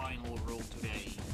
final rule today.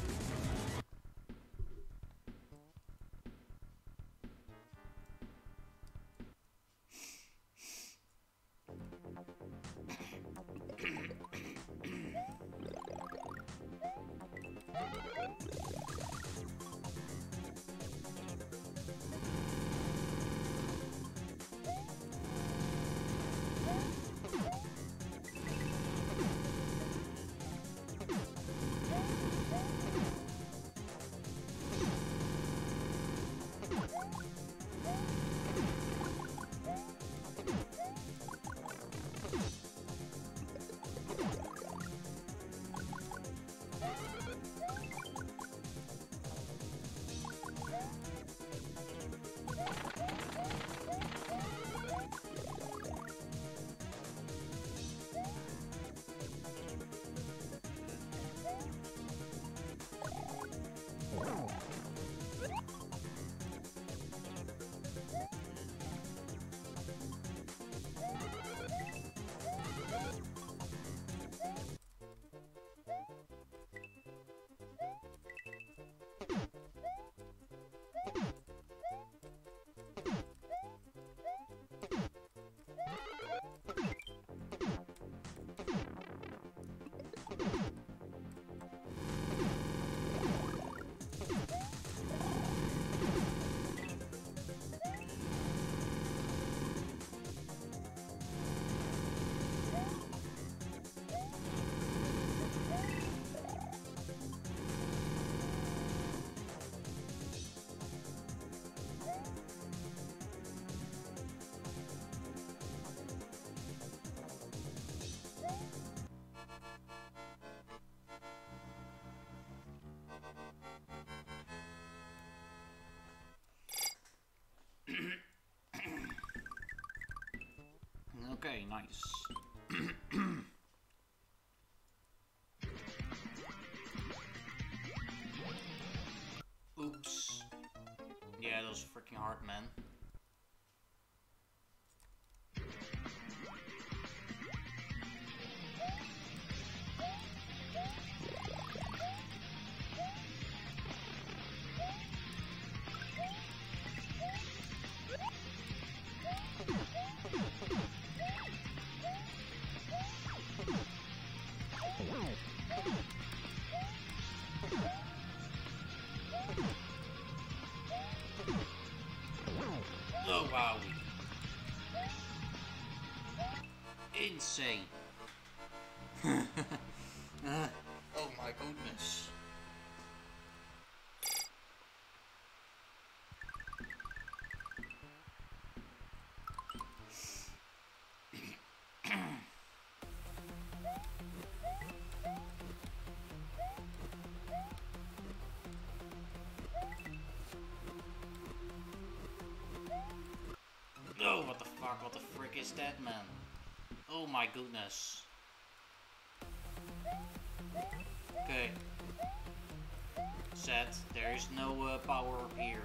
Okay, nice. Oops. Yeah, that was freaking hard, man. Insane. Uh, oh my goodness. Oh, what the fuck, what the frick is that, man? Oh my goodness. Okay. Set, there is no uh, power here.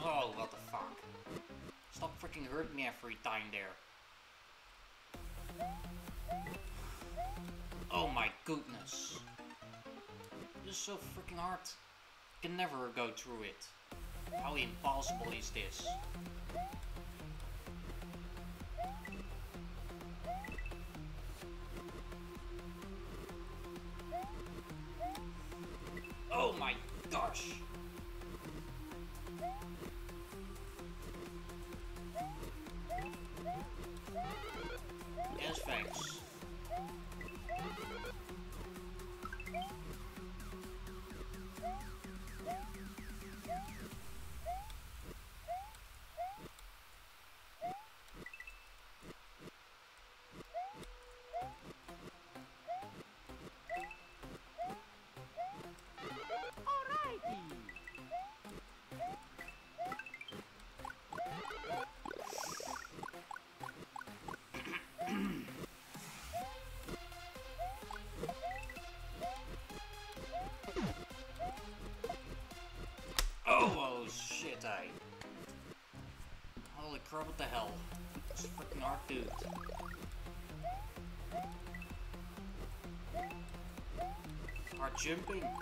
Oh, what the fuck. Stop freaking hurting me every time there. Oh my goodness. This is so freaking hard. Can never go through it. How impossible is this? Oh my gosh! Yes, thanks. Crap, what the hell? It's freaking dude. Hard jumping.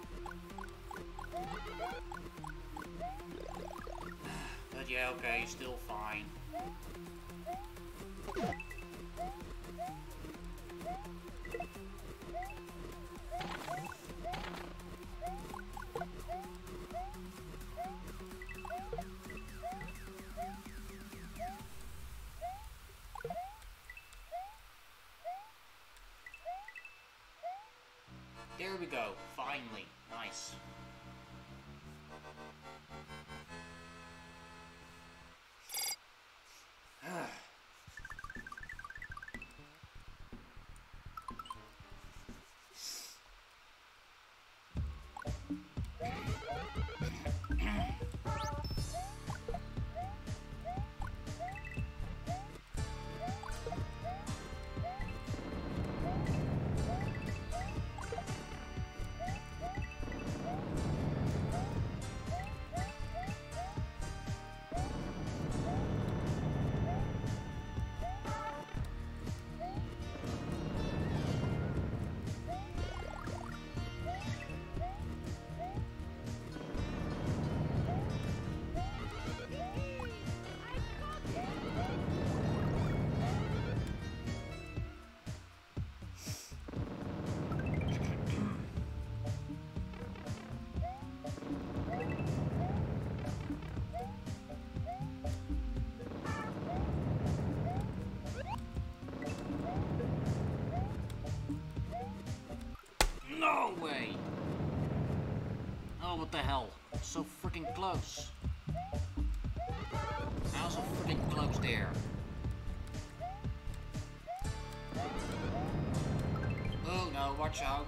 But yeah, okay, still fine. There we go, finally. Nice. The hell? So freaking close. How so freaking close there? Oh no, watch out.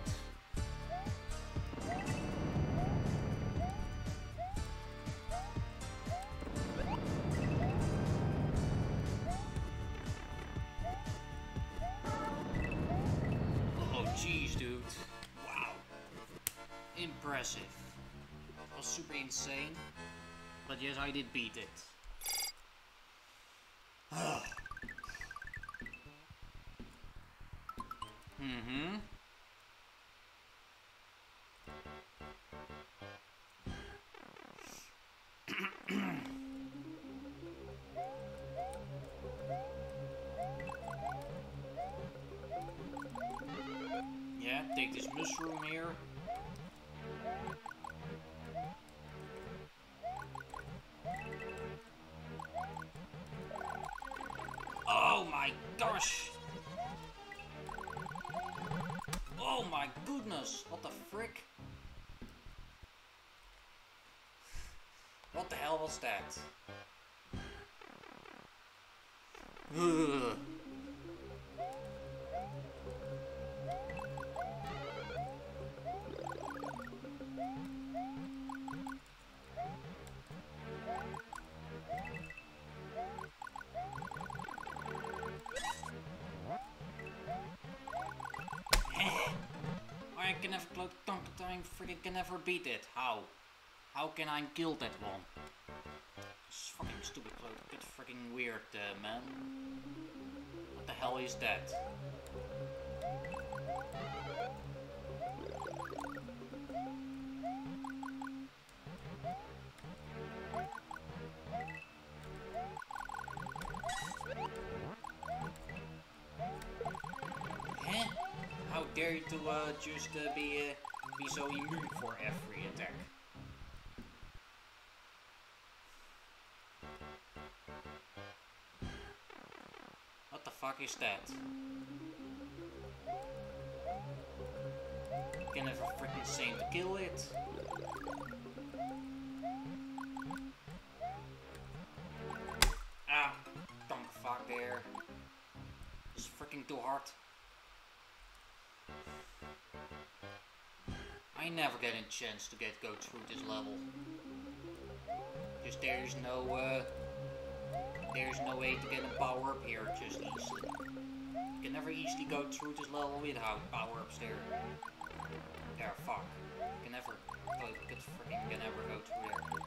Oh jeez, dude. Wow. Impressive. Super insane. But yes, I did beat it. Gosh! Oh my goodness! What the frick? What the hell was that? Ugh. I can never I freaking can never beat it. How? How can I kill that one? It's fucking stupid cloak. It's freaking weird, uh, man. What the hell is that? Dare to uh, just uh, be uh, be so immune for every attack? What the fuck is that? Can never freaking seem to kill it. Ah, don't fuck there. It's freaking too hard. I never get a chance to get go through this level. Because there's no uh there's no way to get a power up here just easily. You can never easily go through this level without power ups there. There, fuck. You can never go get freaking can never go through there.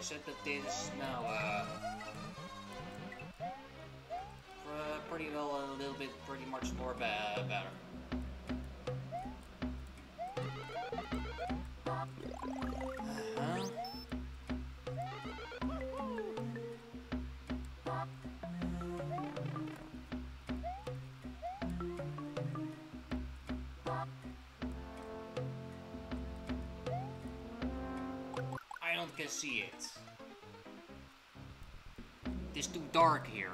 said that this now uh, pretty well a little bit pretty much more ba better. Uh-huh. I don't can see it. It's too dark here.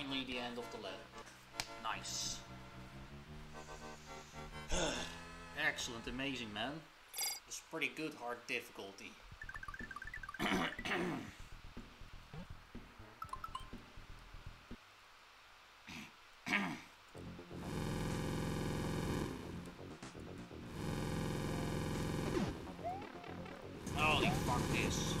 Finally the end of the level. Nice. Excellent, amazing man. It's pretty good hard difficulty. Holy fuck this.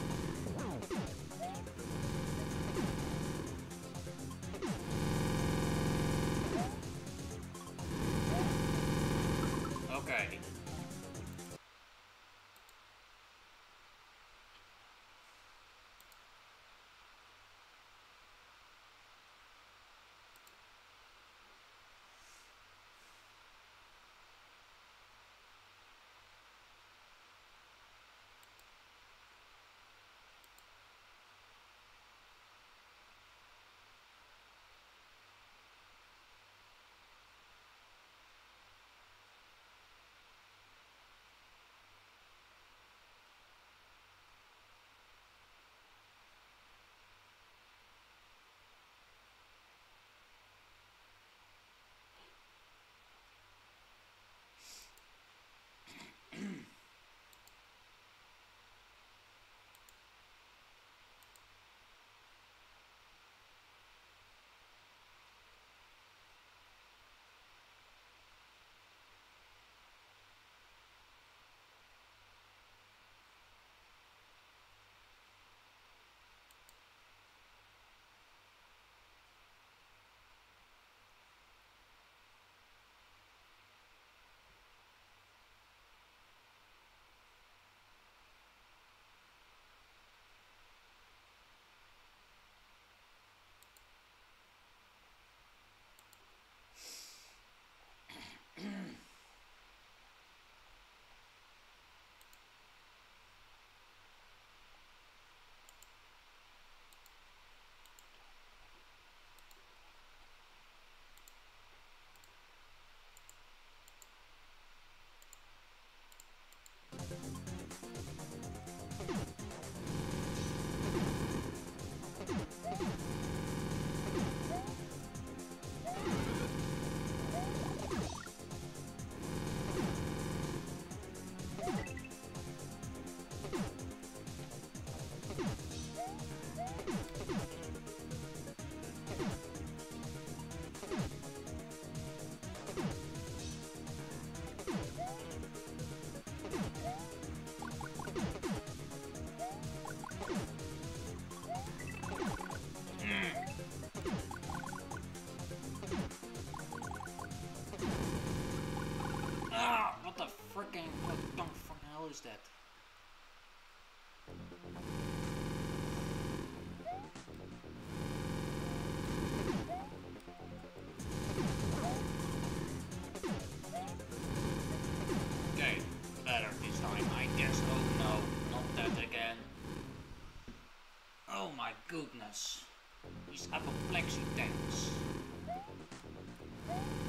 Apoplexy tanks.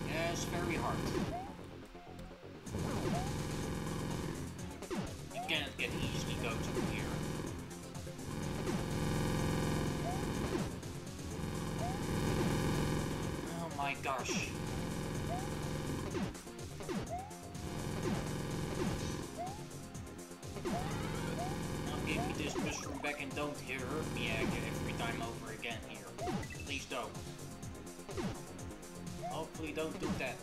Yes, very hard. You cannot get easily go to here. Oh my gosh. Now give me this mushroom back and don't hurt me every time here. Hopefully don't do that.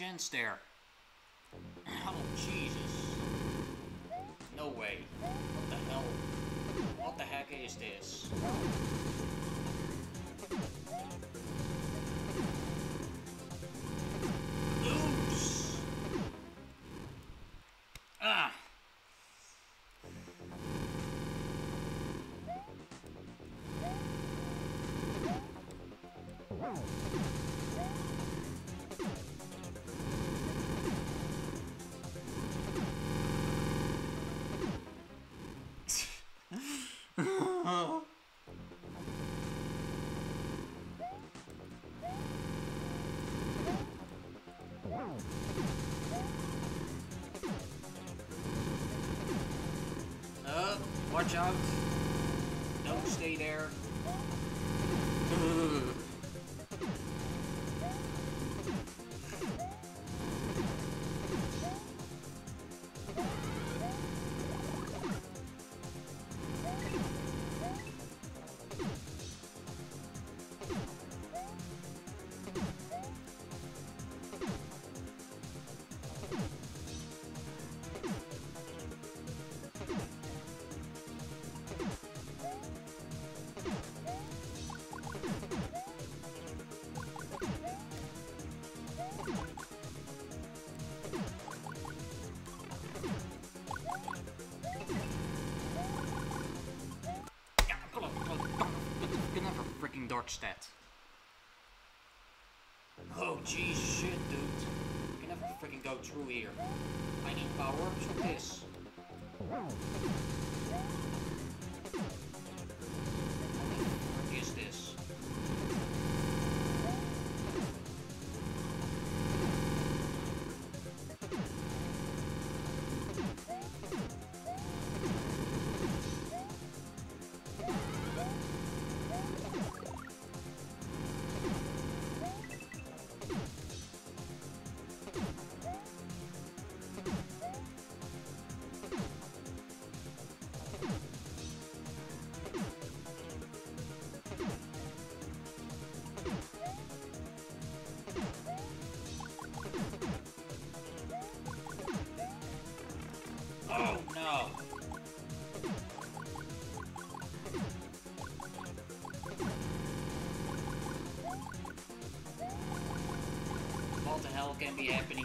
Get there. Watch out. Don't stay there. Darkstad. Oh, jeez, shit, dude. I can never freaking go through here. I need power-ups for this. Be happening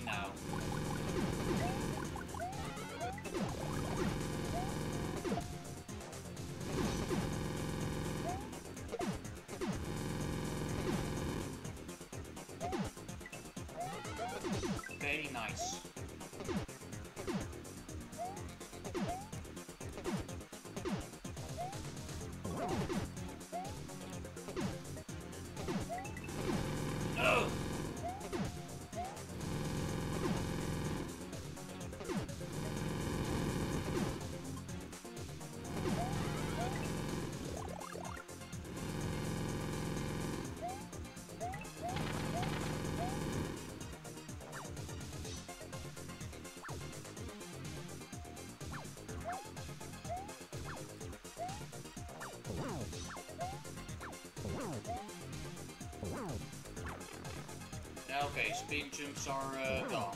Okay, spin jumps are uh, gone.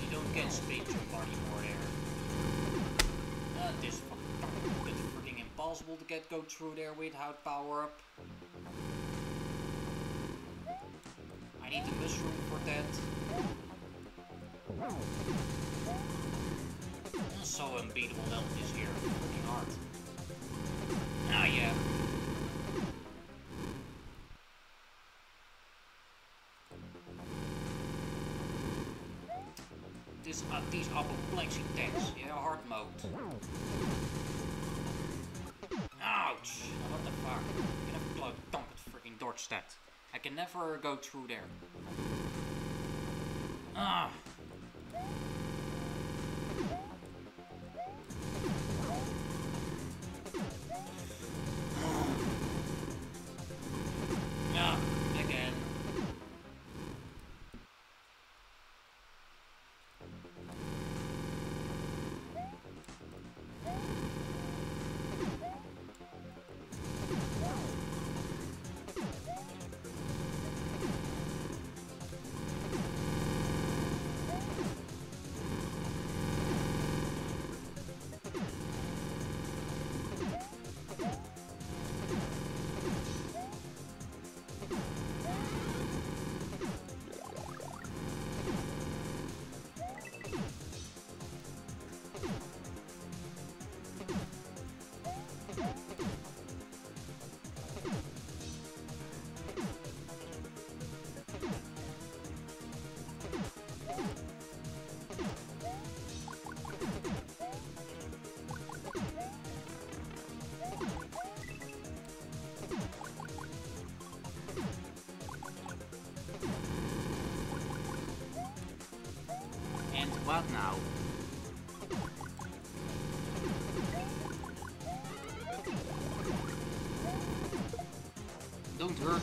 You don't get spin jump anymore there. Not this It's freaking impossible to get go through there without power up. I need the mushroom for that. So unbeatable level this Uh, these apoplexy tanks, yeah, hard mode. Ouch! What the fuck? I'm gonna blow dump at freaking Dortstad. I can never go through there. Ah!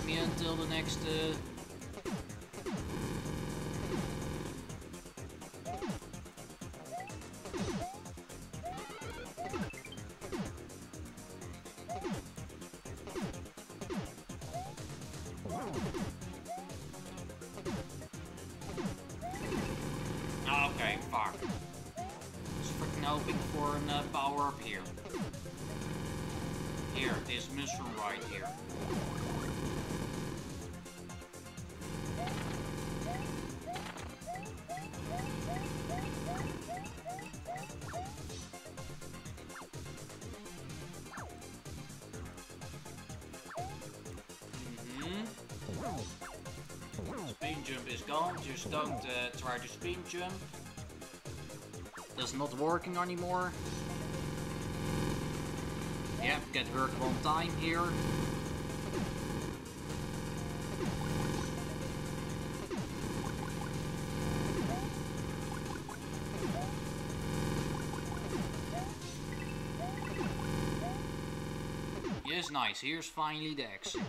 Me until the next uh, Is gone, just don't uh, try to spin jump. That's not working anymore. Yeah, get hurt one time here. Yes, nice. Here's finally the exit.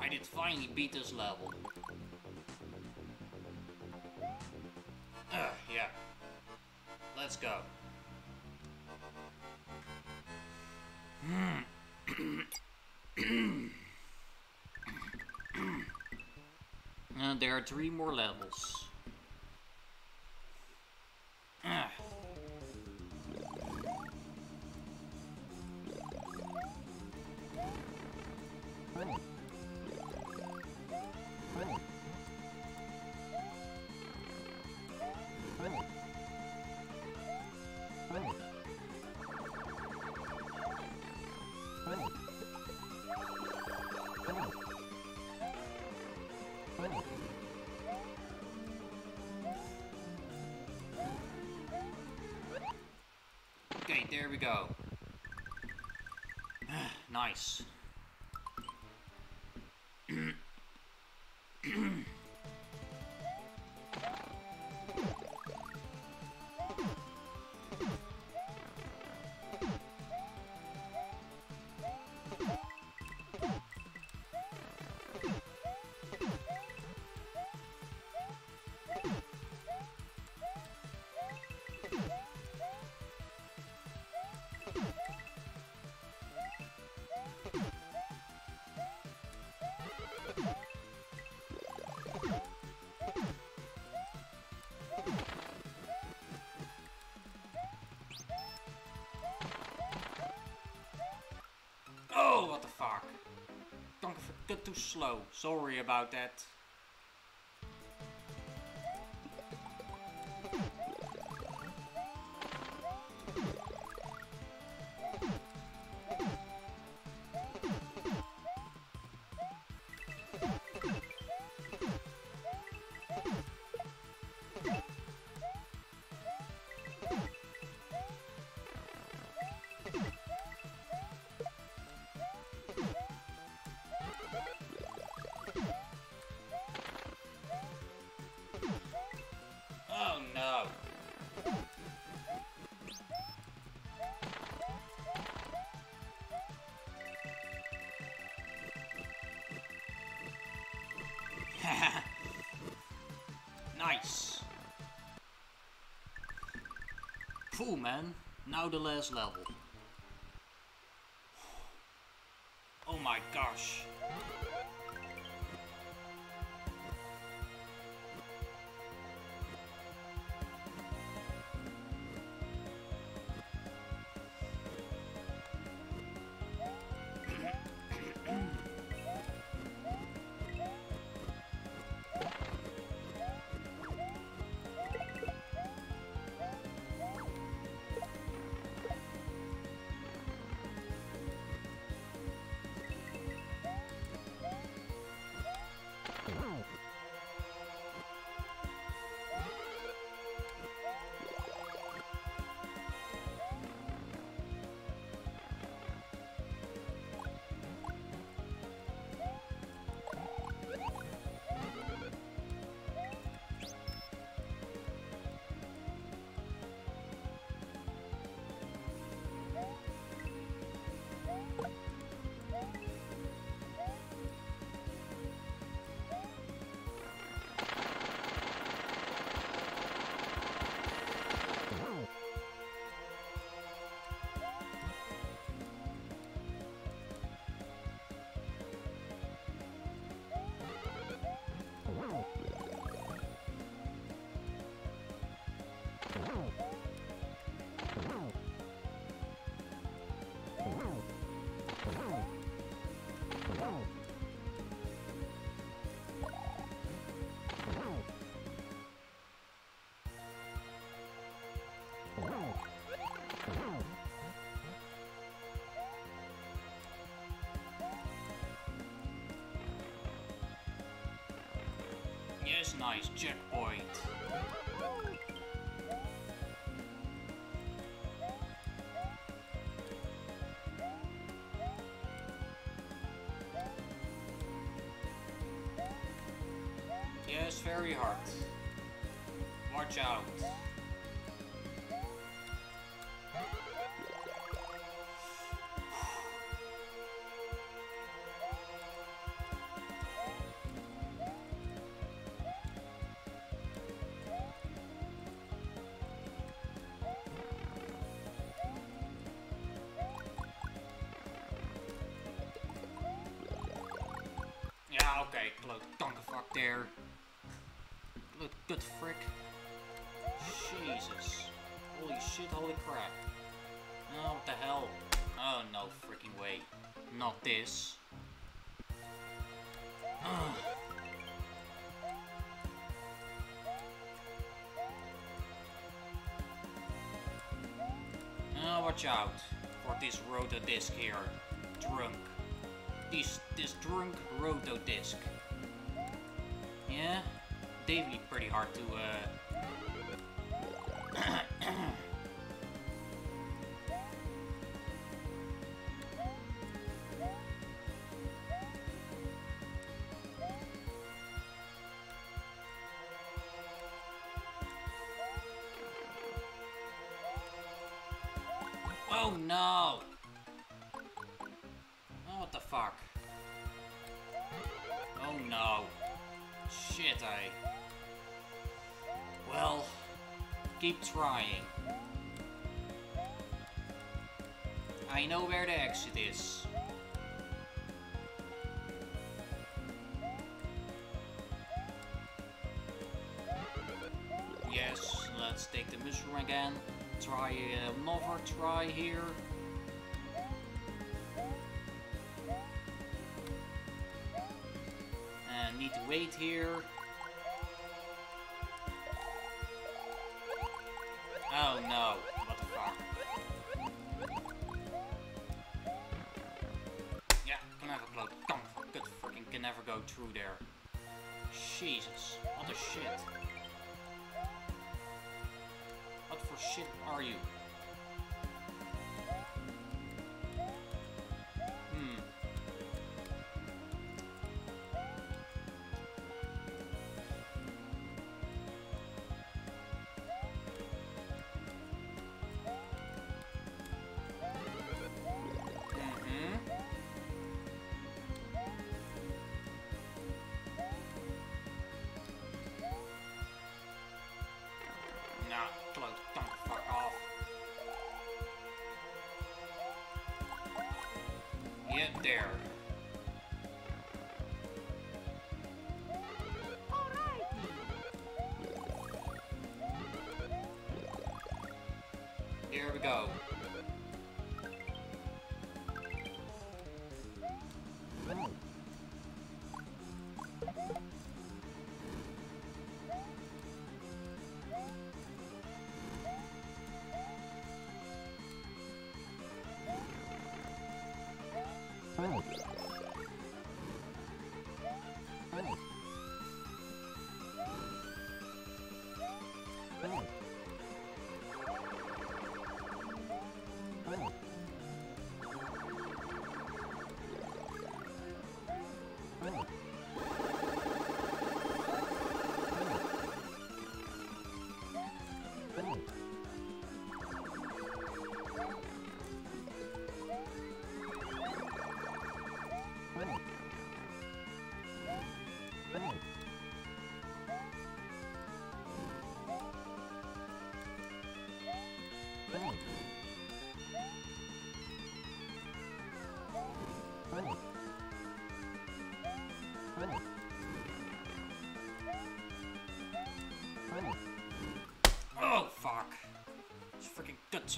I did finally beat this level. Let's go. and uh, there are three more levels. There we go. nice. Too slow. Sorry about that. nice. Cool man. Now the last level. Oh my gosh. Yes, nice checkpoint. Yeah, okay, close fuck there. Good, good frick. Jesus. Holy shit, holy crap. Oh, what the hell? Oh, no freaking way. Not this. Ugh. Oh, watch out for this roto disc here. Drunk. This this drunk roto disc. Yeah, they be pretty hard to uh. keep trying. I know where the exit is. Yes, let's take the mushroom again. Try uh, another try here. And need to wait here. Oh no, what the fuck. Yeah, can never blow dumb good can never go through there. Jesus, what a shit. What for shit are you? Close, don't fuck off. Get there. Oh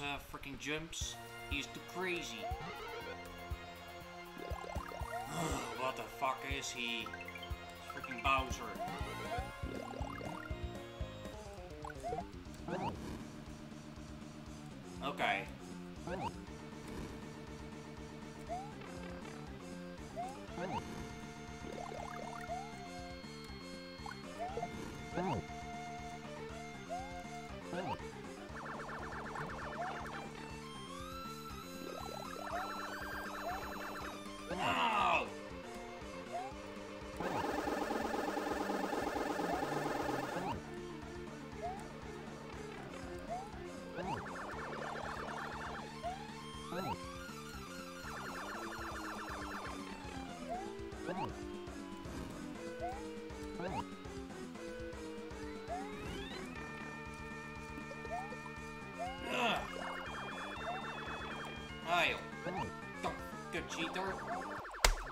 uh, freaking jumps. He's too crazy. what the fuck is he? Freaking Bowser. Okay. No! Cheater.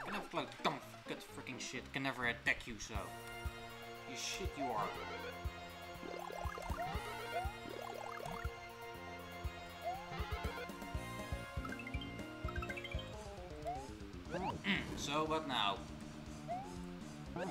Can never like dumb good freaking shit. Can never attack you so. You shit you are. Mm, so what now? Like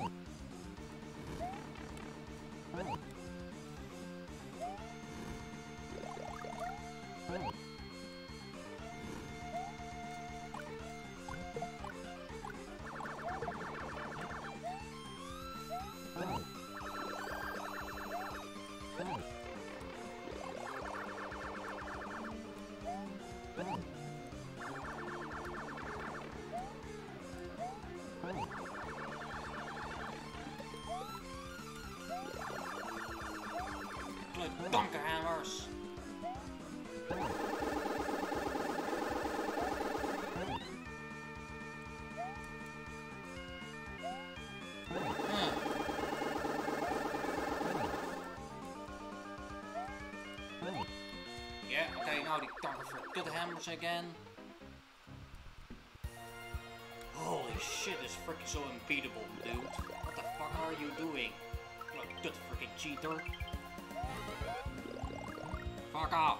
for kuthammers again. Holy shit, this freaking so unbeatable, dude. What the fuck are you doing? Like, good freaking cheater. Fuck off.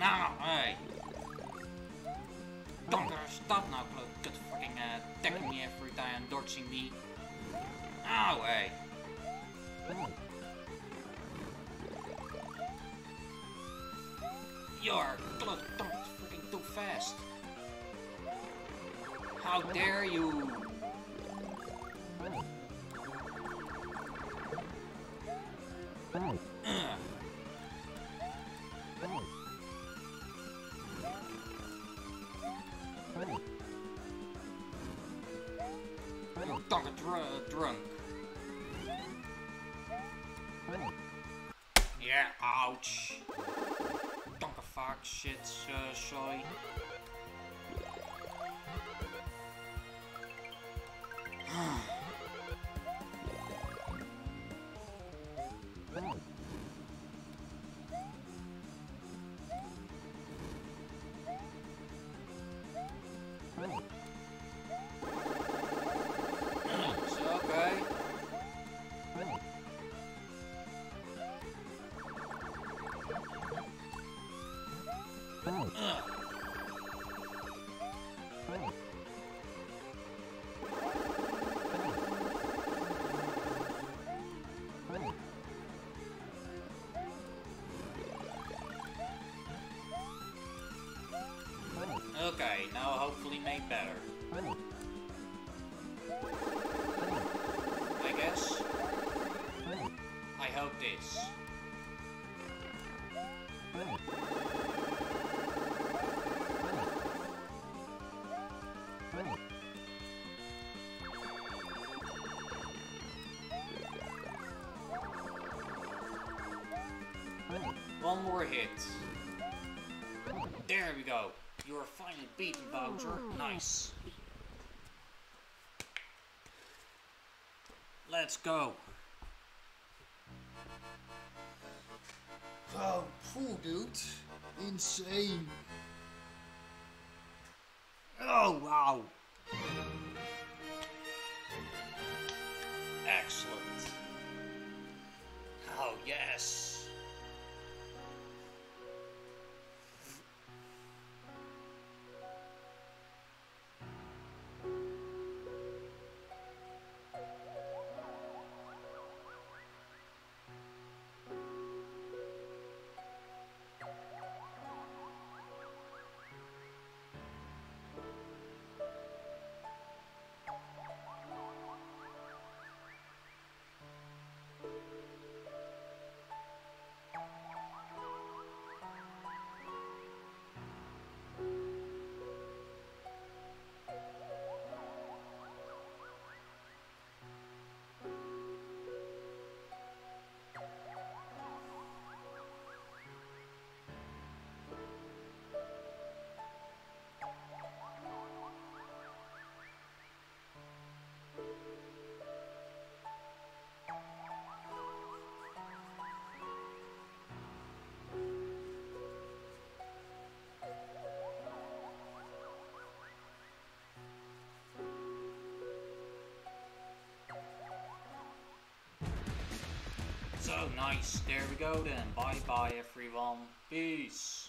No, hey. Don't stop now. Good fucking uh, attacking me every time, and dodging me. Ow, hey. You're Cloak, don't freaking too fast. How dare you? Dog made better. I guess. I hope this. One more hit. There we go. Beaten, Bowser. Nice. Let's go. Oh, poor dude. Insane. Nice. There we go then. Bye bye everyone. Peace.